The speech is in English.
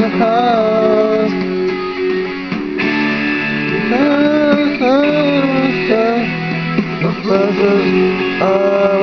The house. My are.